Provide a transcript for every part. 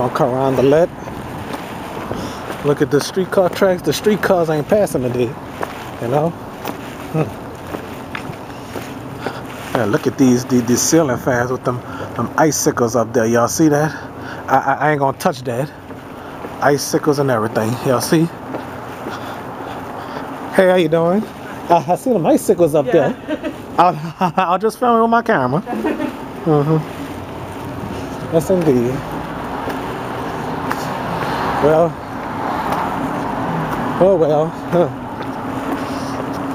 Gonna come around the let. Look at the streetcar tracks. The streetcars ain't passing today. You know? Hmm. Yeah, look at these, these these ceiling fans with them them icicles up there. Y'all see that? I, I, I ain't gonna touch that. Icicles and everything. Y'all see? Hey, how you doing? I, I see them icicles up Yeah. there. I'll, I'll just film it with my camera. Mm-hmm. Yes, indeed. Well, oh well. Huh.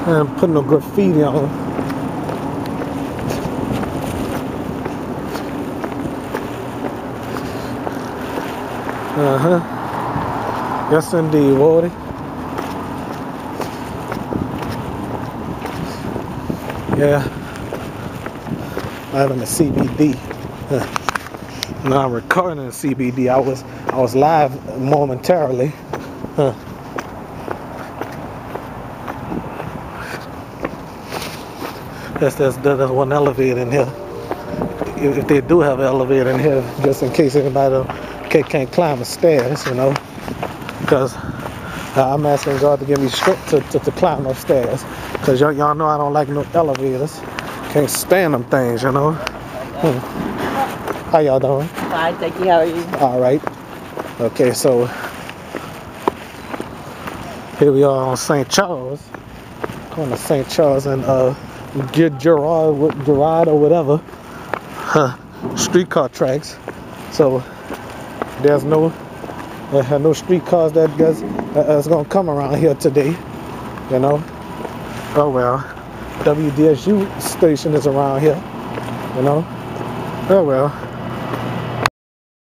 I'm putting no graffiti on. Uh huh. Yes, indeed, Wardy. Yeah. I'm in the CBD. Huh. Now I'm recording in CBD. I was I was live momentarily. Huh. That's, that's that's one elevator in here. If, if they do have an elevator in here, just in case anybody can't, can't climb the stairs, you know, because I'm asking God to give me strength to, to, to climb upstairs. Because y'all, y'all know I don't like no elevators. Can't stand them things, you know. Hmm. How y'all doing? Fine, thank you. How are you? All right. Okay, so here we are on St. Charles. Going to St. Charles and uh, get Gerard, Gerard or whatever. Huh. Streetcar tracks. So there's no uh, no streetcars that that's, that's gonna come around here today. You know. Oh well. WDSU station is around here. You know. Oh well.